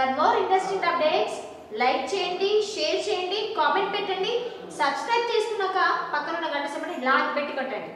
For more interesting updates like చేయండి share చేయండి comment పెట్టండి సబ్స్క్రైబ్ చేసుకున్నాక పక్కన ఉన్న గంట సమయం లాక్ పెట్టి కొట్టండి.